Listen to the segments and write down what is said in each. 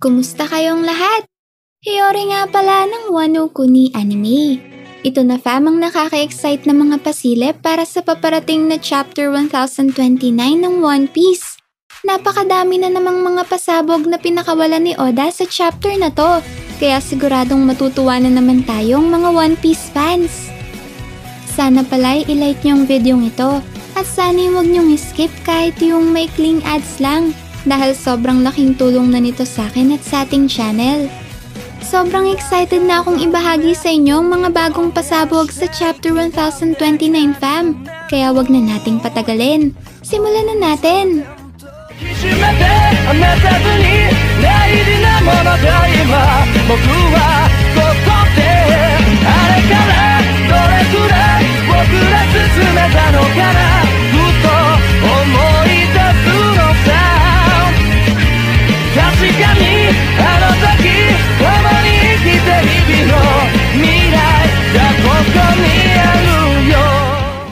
Kumusta kayong lahat? Hiyori nga pala ng Wano Kuni Anime. Ito na fam ang nakaka-excite na mga pasilip para sa paparating na chapter 1029 ng One Piece. Napakadami na namang mga pasabog na pinakawalan ni Oda sa chapter na to, kaya siguradong matutuwa na naman tayong mga One Piece fans. Sana pala i-like niyo ang video ito at sana huwag niyong skip kahit yung maikling ads lang dahil sobrang laking tulong na nito sa akin at sa ating channel. Sobrang excited na akong ibahagi sa inyo ang mga bagong pasabog sa Chapter 1029 fam, kaya wag na nating patagalin. Simulan na natin! きしめて離さずに大事なものと今僕はここであれからどれくらい僕ら進めたのかな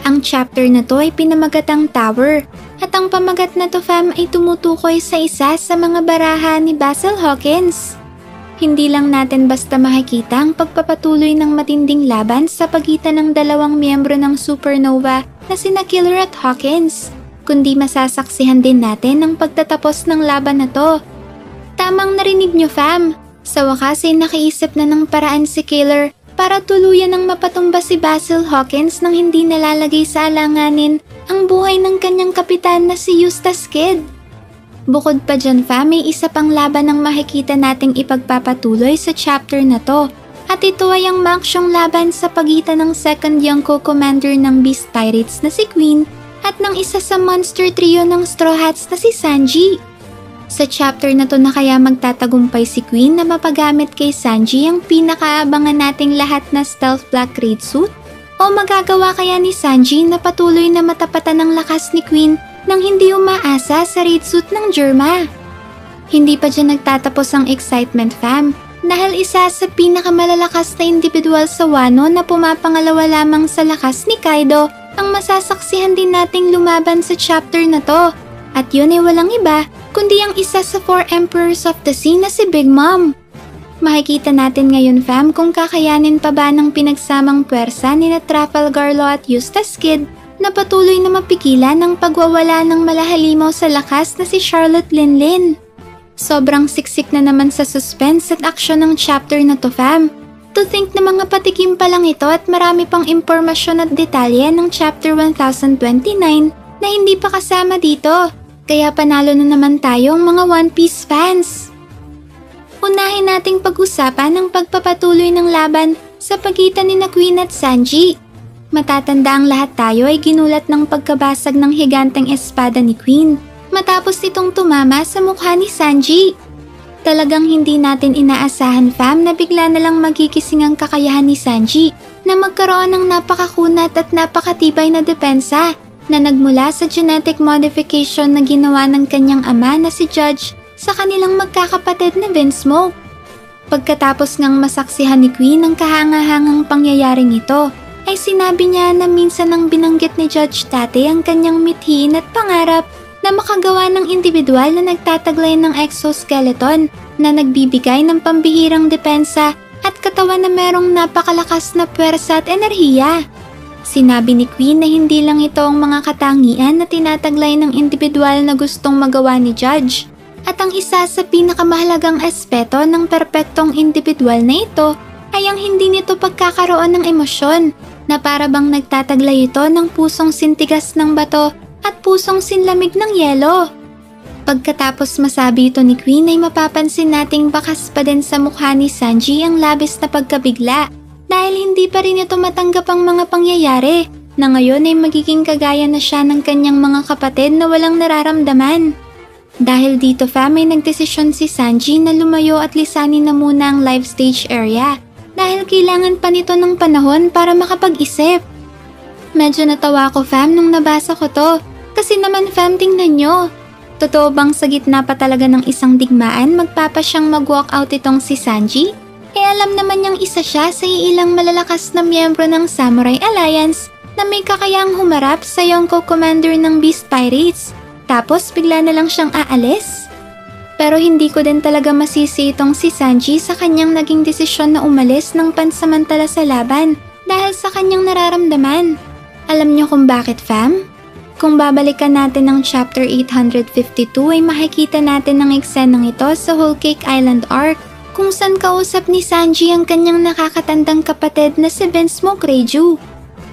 Ang chapter na to ay pinamagatang tower at ang pamagat na to fam ay tumutukoy sa isa sa mga baraha ni Basil Hawkins. Hindi lang natin basta makikita ang pagpapatuloy ng matinding laban sa pagitan ng dalawang miyembro ng Supernova na sina Killer at Hawkins, kundi masasaksihan din natin ang pagtatapos ng laban na to. Tamang narinig nyo fam, sa wakas ay nakiisip na ng paraan si Killer para tuluyan ng mapatumba si Basil Hawkins nang hindi nalalagay sa alanganin ang buhay ng kanyang kapitan na si Eustace Kidd. Bukod pa dyan fam, may isa pang laban ang makikita nating ipagpapatuloy sa chapter na to. At ito ay ang maksyong laban sa pagitan ng second Yonko commander ng Beast Pirates na si Queen at ng isa sa monster trio ng Straw Hats na si Sanji. Sa chapter na to na kaya magtatagumpay si Queen na mapagamit kay Sanji ang pinakaabangan nating lahat na stealth black raid suit? O magagawa kaya ni Sanji na patuloy na matapatan ng lakas ni Queen nang hindi umaasa sa raid suit ng Germa? Hindi pa dyan nagtatapos ang excitement fam dahil isa sa pinakamalalakas na individual sa Wano na pumapangalawa lamang sa lakas ni Kaido ang masasaksihan din nating lumaban sa chapter na to. At yun ay walang iba kundi ang isa sa four emperors of the sea na si Big Mom. Makikita natin ngayon fam kung kakayanin pa ba ng pinagsamang puwersa ni na Trafalgar Law at Eustace Kidd na patuloy na mapigilan ang pagwawala ng malahalimaw sa lakas na si Charlotte Linlin. Sobrang siksik na naman sa suspense at aksyon ng chapter na to fam. To think na mga patikim pa lang ito at marami pang impormasyon at detalye ng chapter 1029 na hindi pa kasama dito. Kaya panalo na naman tayong mga One Piece fans. Unahin nating pag-usapan ang pagpapatuloy ng laban sa pagitan ni na Queen at Sanji. Matatanda ang lahat tayo ay ginulat ng pagkabasag ng higanteng espada ni Queen matapos itong tumama sa mukha ni Sanji. Talagang hindi natin inaasahan fam na bigla na lang magkikising ang kakayahan ni Sanji na magkaroon ng napakakunat at napakatibay na depensa na nagmula sa genetic modification na ginawa ng kanyang ama na si Judge sa kanilang magkakapatid na Vinsmoke. Pagkatapos ngang masaksihan ni Queen ang kahangahangang pangyayaring ito, ay sinabi niya na minsan nang binanggit ni Judge Tate ang kanyang mithiin at pangarap na makagawa ng individual na nagtataglay ng exoskeleton na nagbibigay ng pambihirang depensa at katawan na merong napakalakas na puwersa at enerhiya. Sinabi ni Queen na hindi lang ito ang mga katangian na tinataglay ng individual na gustong magawa ni Judge. At ang isa sa pinakamahalagang aspeto ng perpektong individual na ito ay ang hindi nito pagkakaroon ng emosyon na para bang nagtataglay ito ng pusong sintigas ng bato at pusong sinlamig ng yelo. Pagkatapos masabi ito ni Queen ay mapapansin nating bakas pa din sa mukha ni Sanji ang labis na pagkabigla dahil hindi pa rin ito matanggap ang mga pangyayari na ngayon ay magiging kagaya na siya ng kanyang mga kapatid na walang nararamdaman. Dahil dito fam ay nagdesisyon si Sanji na lumayo at lisanin na muna ang live stage area dahil kailangan pa nito ng panahon para makapag-isip. Medyo natawa ko fam nung nabasa ko to kasi naman fam tingnan nyo. Totoo bang sa gitna pa talaga ng isang digmaan magpapa siyang mag-walk out itong si Sanji? Eh alam naman niyang isa siya sa ilang malalakas na miyembro ng Samurai Alliance na may kakayang humarap sa Yonko Commander ng Beast Pirates. Tapos bigla na lang siyang aalis? Pero hindi ko din talaga masisi itong si Sanji sa kanyang naging desisyon na umalis ng pansamantala sa laban dahil sa kanyang nararamdaman. Alam niyo kung bakit fam? Kung babalikan natin ng chapter 852 ay makikita natin ang eksenang ito sa Whole Cake Island arc kung saan kausap ni Sanji ang kanyang nakakatandang kapatid na si Vinsmoke Reiju.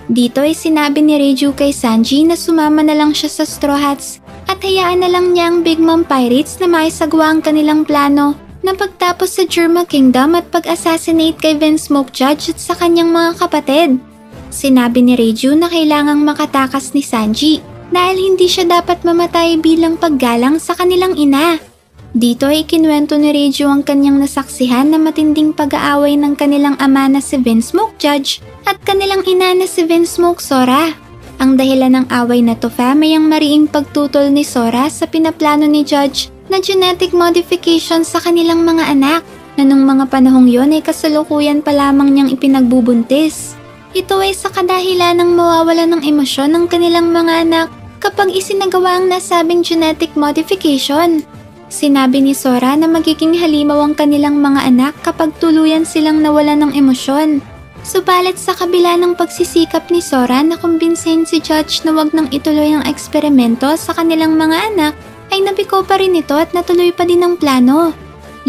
Dito ay sinabi ni Reiju kay Sanji na sumama na lang siya sa Straw Hats at hayaan na lang niya ang Big Mom Pirates na maisagawa ang kanilang plano na pagtapos sa Germa Kingdom at pag-assassinate kay Vince Smoke Judge at sa kanyang mga kapatid. Sinabi ni Reiju na kailangang makatakas ni Sanji dahil hindi siya dapat mamatay bilang paggalang sa kanilang ina. Dito ay kinuwento ni Reiju ang kanyang nasaksihan na matinding pag-aaway ng kanilang ama na si Vince Smoke Judge at kanilang ina na si Vince Smoke Sora. Ang dahilan ng away na to fam ay ang mariing pagtutol ni Sora sa pinaplano ni Judge na genetic modification sa kanilang mga anak na nung mga panahong yon ay kasalukuyan pa lamang niyang ipinagbubuntis. Ito ay sa kadahilan ng mawawala ng emosyon ng kanilang mga anak kapag isinagawa ang nasabing genetic modification. Sinabi ni Sora na magiging halimaw ang kanilang mga anak kapag tuluyan silang nawala ng emosyon Subalit sa kabila ng pagsisikap ni Sora na kumbinsin si Judge na wag nang ituloy ang eksperimento sa kanilang mga anak, ay nabiko pa rin ito at natuloy pa din ang plano.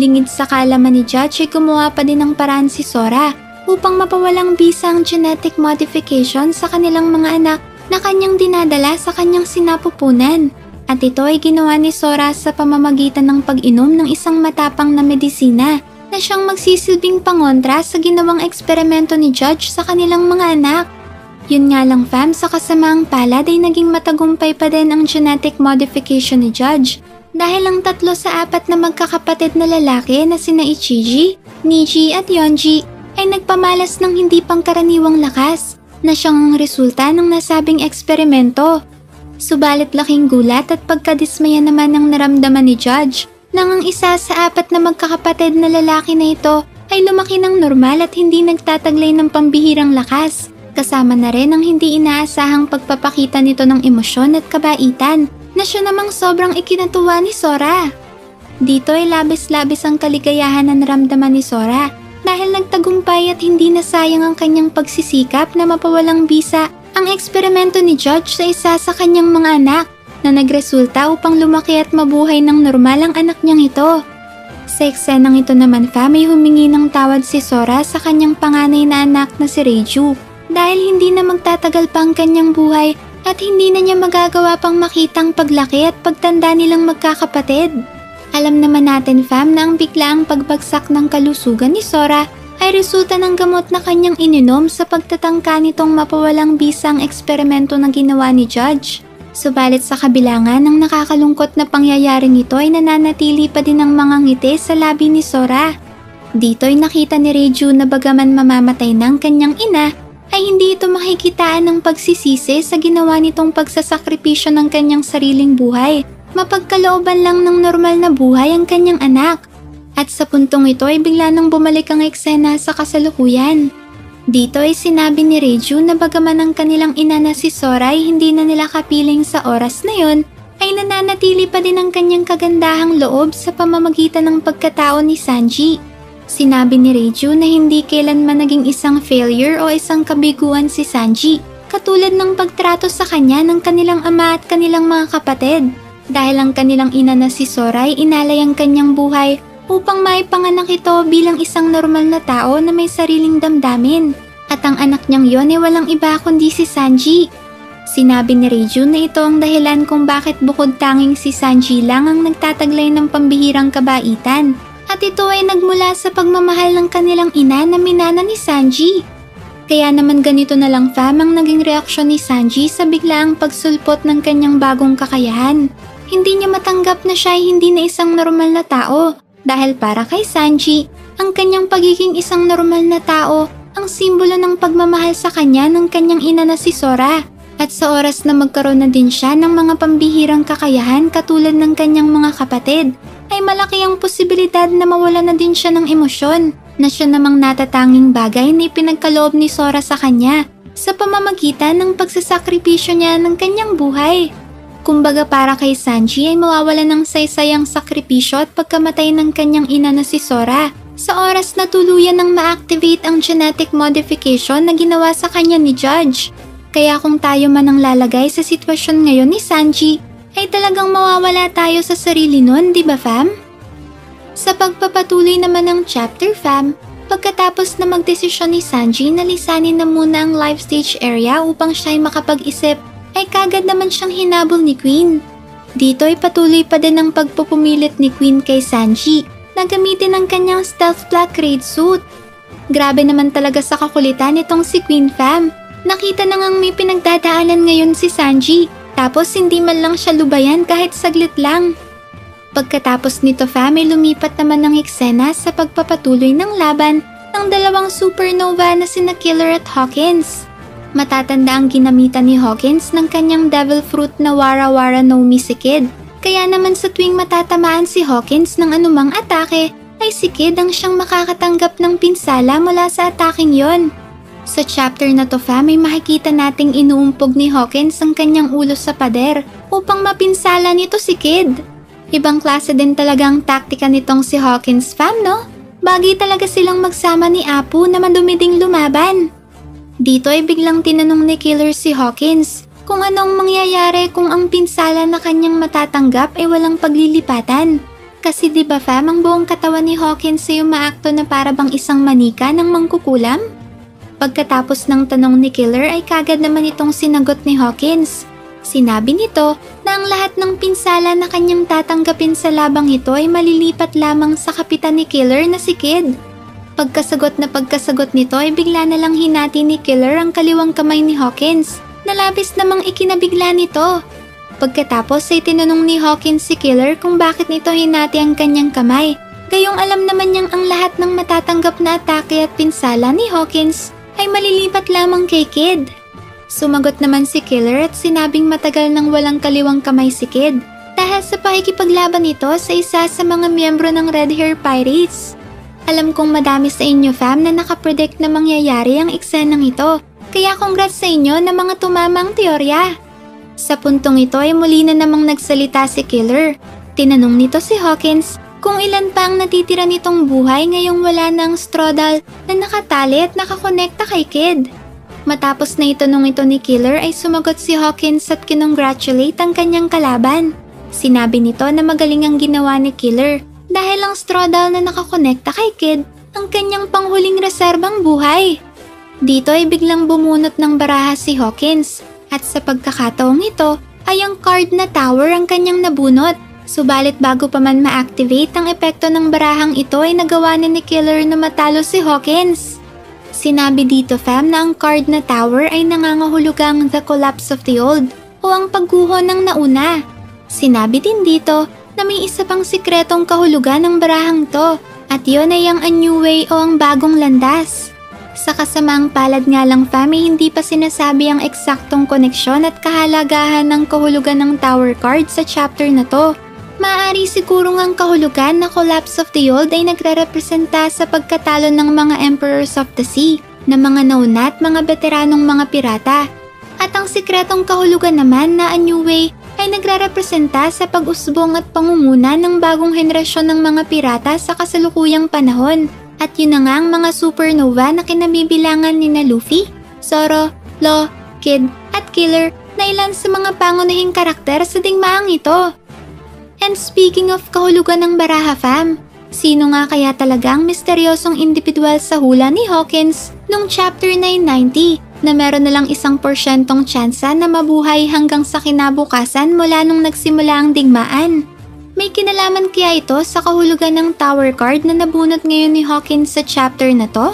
Lingid sa kalaman ni Judge ay gumawa pa din ng paraan si Sora upang mapawalang bisa ang genetic modification sa kanilang mga anak na kanyang dinadala sa kanyang sinapupunan. At ito ay ginawa ni Sora sa pamamagitan ng pag-inom ng isang matapang na medisina na siyang magsisilbing pangontra sa ginawang eksperimento ni Judge sa kanilang mga anak. Yun nga lang fam, sa kasamaang palad ay naging matagumpay pa din ang genetic modification ni Judge dahil ang tatlo sa apat na magkakapatid na lalaki na sina Ichiji, Niji at Yonji ay nagpamalas ng hindi pangkaraniwang lakas na siyang ang resulta ng nasabing eksperimento. Subalit laking gulat at pagkadismaya naman ang naramdaman ni Judge nang ang isa sa apat na magkakapatid na lalaki na ito ay lumaki ng normal at hindi nagtataglay ng pambihirang lakas. Kasama na rin ang hindi inaasahang pagpapakita nito ng emosyon at kabaitan na siya namang sobrang ikinatuwa ni Sora. Dito ay labis-labis ang kaligayahan na naramdaman ni Sora dahil nagtagumpay at hindi nasayang ang kanyang pagsisikap na mapawalang bisa ang eksperimento ni Judge sa isa sa kanyang mga anak na nagresulta upang lumaki at mabuhay ng normal ang anak niyang ito. Sa eksenang ito naman fa may humingi ng tawad si Sora sa kanyang panganay na anak na si Reiju dahil hindi na magtatagal pa ang kanyang buhay at hindi na niya magagawa pang makitang paglaki at pagtanda nilang magkakapatid. Alam naman natin fam na ang biglaang pagbagsak ng kalusugan ni Sora ay resulta ng gamot na kanyang ininom sa pagtatangka nitong mapawalang bisang eksperimento na ginawa ni Judge. Subalit sa kabilangan ng nakakalungkot na pangyayaring ito ay nananatili pa din ang mga ngiti sa labi ni Sora. Dito ay nakita ni Reiju na bagaman mamamatay ng kanyang ina, ay hindi ito makikitaan ng pagsisisi sa ginawa nitong pagsasakripisyo ng kanyang sariling buhay. Mapagkalooban lang ng normal na buhay ang kanyang anak. At sa puntong ito ay bigla nang bumalik ang eksena sa kasalukuyan. Dito ay sinabi ni Reju na bagaman ang kanilang ina na si Sora ay hindi na nila kapiling sa oras na yon, ay nananatili pa din ang kanyang kagandahang loob sa pamamagitan ng pagkatao ni Sanji. Sinabi ni Reju na hindi kailanman naging isang failure o isang kabiguan si Sanji, katulad ng pagtrato sa kanya ng kanilang ama at kanilang mga kapatid. Dahil ang kanilang ina na si Sora ay inalay ang kanyang buhay upang maipanganak ito bilang isang normal na tao na may sariling damdamin. At ang anak niyang yon ay walang iba kundi si Sanji. Sinabi ni Reiju na ito ang dahilan kung bakit bukod tanging si Sanji lang ang nagtataglay ng pambihirang kabaitan. At ito ay nagmula sa pagmamahal ng kanilang ina na minana ni Sanji. Kaya naman ganito na lang fam ang naging reaksyon ni Sanji sa biglaang pagsulpot ng kanyang bagong kakayahan. Hindi niya matanggap na siya ay hindi na isang normal na tao dahil para kay Sanji, ang kanyang pagiging isang normal na tao ang simbolo ng pagmamahal sa kanya ng kanyang ina na si Sora. At sa oras na magkaroon na din siya ng mga pambihirang kakayahan katulad ng kanyang mga kapatid, ay malaki ang posibilidad na mawala na din siya ng emosyon na siya namang natatanging bagay na ipinagkaloob ni Sora sa kanya sa pamamagitan ng pagsasakripisyo niya ng kanyang buhay. Kumbaga para kay Sanji ay mawawala ng saysayang sakripisyo at pagkamatay ng kanyang ina na si Sora sa oras na tuluyan ng ma-activate ang genetic modification na ginawa sa kanya ni Judge. Kaya kung tayo man ang lalagay sa sitwasyon ngayon ni Sanji, ay talagang mawawala tayo sa sarili nun, di ba fam? Sa pagpapatuloy naman ng chapter fam, pagkatapos na magdesisyon ni Sanji na lisanin na muna ang life stage area upang siya ay makapag-isip ay kagad naman siyang hinabol ni Queen. Dito ay patuloy pa din ang pagpupumilit ni Queen kay Sanji na gamitin ang kanyang stealth black raid suit. Grabe naman talaga sa kakulitan nitong si Queen Fam. Nakita na ngang may pinagdadaanan ngayon si Sanji tapos hindi man lang siya lubayan kahit saglit lang. Pagkatapos nito fam ay lumipat naman ng eksena sa pagpapatuloy ng laban ng dalawang supernova na sina Killer at Hawkins. Matatanda ang ginamitan ni Hawkins ng kanyang devil fruit na Wara-Wara no si Kid. Kaya naman sa tuwing matatamaan si Hawkins ng anumang atake, ay si Kid ang siyang makakatanggap ng pinsala mula sa ataking yon. Sa chapter na to fam ay makikita nating inuumpog ni Hawkins ang kanyang ulo sa pader upang mapinsala nito si Kid. Ibang klase din talaga ang taktika nitong si Hawkins fam no? Bagay talaga silang magsama ni Apu na madumiding lumaban. Dito ay biglang tinanong ni Killer si Hawkins kung anong mangyayari kung ang pinsala na kanyang matatanggap ay walang paglilipatan. Kasi di ba fam, ang buong katawan ni Hawkins ay umaakto na para bang isang manika ng mangkukulam? Pagkatapos ng tanong ni Killer ay kagad naman itong sinagot ni Hawkins. Sinabi nito na ang lahat ng pinsala na kanyang tatanggapin sa labang ito ay malilipat lamang sa kapitan ni Killer na si Kid. Pagkasagot na pagkasagot nito ay bigla na lang hinati ni Killer ang kaliwang kamay ni Hawkins na labis namang ikinabigla nito. Pagkatapos ay tinanong ni Hawkins si Killer kung bakit nito hinati ang kanyang kamay. Gayong alam naman niyang ang lahat ng matatanggap na atake at pinsala ni Hawkins ay malilipat lamang kay Kid. Sumagot naman si Killer at sinabing matagal nang walang kaliwang kamay si Kid dahil sa pakikipaglaban nito sa isa sa mga miyembro ng Red Hair Pirates. Alam kong madami sa inyo fam na nakapredict na mangyayari ang eksenang ito, kaya congrats sa inyo na mga tumamang teorya. Sa puntong ito ay muli na namang nagsalita si Killer. Tinanong nito si Hawkins kung ilan pa ang natitira nitong buhay ngayong wala ng Strodal na nakatali at nakakonekta kay Kid. Matapos na itanong ito ni Killer ay sumagot si Hawkins at kinongratulate ang kanyang kalaban. Sinabi nito na magaling ang ginawa ni Killer dahil ang Strodal na nakakonekta kay Kid ang kanyang panghuling reserbang buhay. Dito ay biglang bumunot ng baraha si Hawkins at sa pagkakataong ito ay ang card na tower ang kanyang nabunot. Subalit bago pa man ma-activate ang epekto ng barahang ito ay nagawa ni ni Killer na matalo si Hawkins. Sinabi dito fam na ang card na tower ay nangangahulugang the collapse of the old o ang pagguho ng nauna. Sinabi din dito na may isa pang sikretong kahulugan ng barahang to at yon ay ang A New Way o ang bagong landas. Sa kasamaang palad nga lang fam hindi pa sinasabi ang eksaktong koneksyon at kahalagahan ng kahulugan ng tower card sa chapter na to. Maaari siguro ang kahulugan na Collapse of the Old ay nagre-representa sa pagkatalo ng mga Emperors of the Sea na mga nauna at mga veteranong mga pirata. At ang sikretong kahulugan naman na A New Way ay nagre-representa sa pag-usbong at pangunguna ng bagong henerasyon ng mga pirata sa kasalukuyang panahon. At yun na nga ang mga supernova na kinabibilangan ni na Luffy, Zoro, Law, Kid at Killer na ilan sa mga pangunahing karakter sa digmaang ito. And speaking of kahulugan ng Baraha fam, sino nga kaya talagang misteryosong individual sa hula ni Hawkins nung chapter 990 na meron na lang isang porsyentong tsansa na mabuhay hanggang sa kinabukasan mula nung nagsimula ang digmaan. May kinalaman kaya ito sa kahulugan ng tower card na nabunot ngayon ni Hawkins sa chapter na to?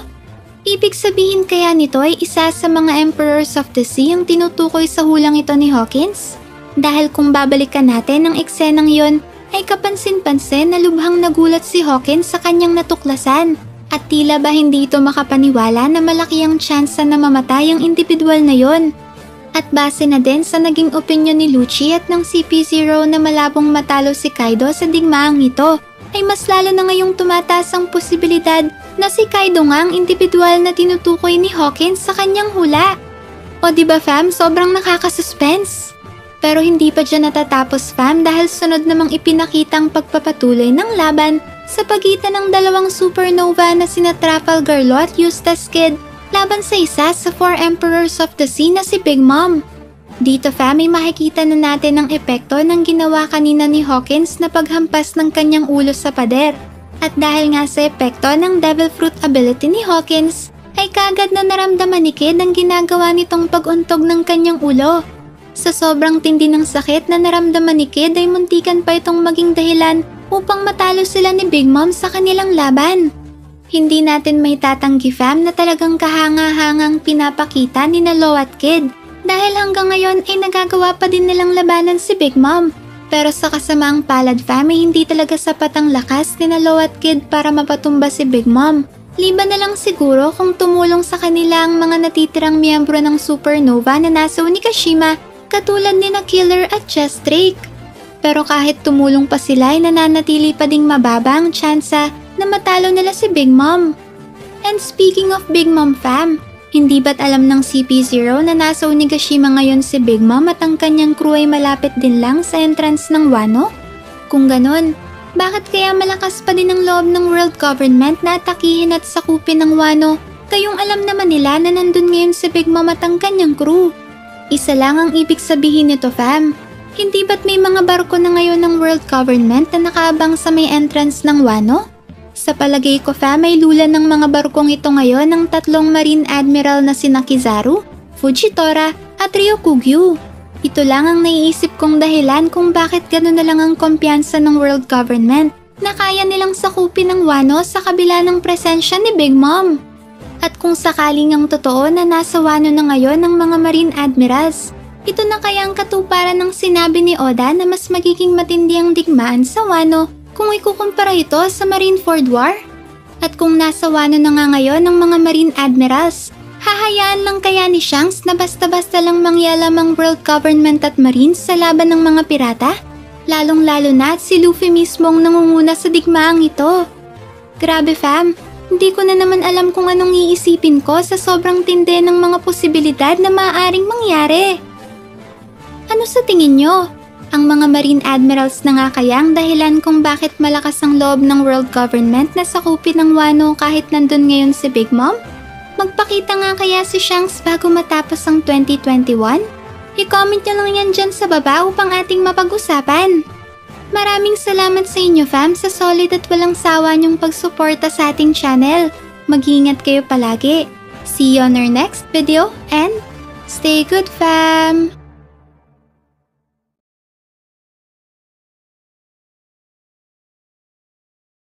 Ibig sabihin kaya nito ay isa sa mga Emperors of the Sea ang tinutukoy sa hulang ito ni Hawkins? Dahil kung babalikan natin ang eksenang yon, ay kapansin-pansin na lubhang nagulat si Hawkins sa kanyang natuklasan at tila ba hindi ito makapaniwala na malaki ang tsansa na mamatay ang individual na yon. At base na din sa naging opinyon ni Lucci at ng CP0 na malabong matalo si Kaido sa digmaang ito, ay mas lalo na ngayong tumataas ang posibilidad na si Kaido nga ang individual na tinutukoy ni Hawkins sa kanyang hula. O ba fam, sobrang nakakasuspense? Pero hindi pa dyan natatapos fam dahil sunod namang ipinakitang pagpapatuloy ng laban sa pagitan ng dalawang supernova na sina Trafalgar Law at Eustace Kid laban sa isa sa Four Emperors of the Sea na si Big Mom. Dito fam ay makikita na natin ang epekto ng ginawa kanina ni Hawkins na paghampas ng kanyang ulo sa pader. At dahil nga sa epekto ng Devil Fruit ability ni Hawkins, ay kagad na naramdaman ni Kid ang ginagawa nitong paguntog ng kanyang ulo. Sa sobrang tindi ng sakit na naramdaman ni Kid ay muntikan pa itong maging dahilan upang matalo sila ni Big Mom sa kanilang laban. Hindi natin may tatanggi fam na talagang kahanga-hangang pinapakita ni na Lo at Kid dahil hanggang ngayon ay nagagawa pa din nilang labanan si Big Mom. Pero sa kasamaang palad fam ay hindi talaga sapat ang lakas ni na Lo at Kid para mapatumba si Big Mom. Liban na lang siguro kung tumulong sa kanila ang mga natitirang miyembro ng supernova na nasa Unikashima katulad ni na Killer at Chess Drake. Pero kahit tumulong pa sila ay nananatili pa ding mababa ang tsansa na matalo nila si Big Mom. And speaking of Big Mom fam, hindi ba't alam ng CP0 na nasa Onigashima ngayon si Big Mom at ang kanyang crew ay malapit din lang sa entrance ng Wano? Kung ganon, bakit kaya malakas pa din ang loob ng world government na atakihin at sakupin ng Wano kayong alam naman nila na nandun ngayon si Big Mom at ang kanyang crew? Isa lang ang ibig sabihin nito fam. Hindi ba't may mga barko na ngayon ng world government na nakaabang sa may entrance ng Wano? Sa palagay ko fam ay lula ng mga barkong ito ngayon ng tatlong Marine Admiral na sina Kizaru, Fujitora at Ryokugyu. Ito lang ang naiisip kong dahilan kung bakit gano'n na lang ang kumpiyansa ng world government na kaya nilang sakupin ng Wano sa kabila ng presensya ni Big Mom. At kung sakaling ang totoo na nasa wano na ngayon ng mga Marine Admirals, ito na kaya ang katuparan ng sinabi ni Oda na mas magiging matindi ang digmaan sa wano kung ikukumpara ito sa Marineford War? At kung nasa wano na nga ngayon ng mga Marine Admirals, hahayaan lang kaya ni Shanks na basta-basta lang mangyalam ang world government at marines sa laban ng mga pirata? Lalong-lalo na at si Luffy mismo ang nangunguna sa digmaang ito. Grabe fam, hindi ko na naman alam kung anong iisipin ko sa sobrang tindi ng mga posibilidad na maaaring mangyari. Ano sa tingin nyo? Ang mga Marine Admirals na nga kaya ang dahilan kung bakit malakas ang loob ng world government na sakupin ng Wano kahit nandun ngayon si Big Mom? Magpakita nga kaya si Shanks bago matapos ang 2021? I-comment nyo lang yan dyan sa baba upang ating mapag-usapan. Maraming salamat sa inyo fam sa solid at walang sawa niyong pagsuporta sa ating channel. Mag-iingat kayo palagi. See you on our next video and stay good fam!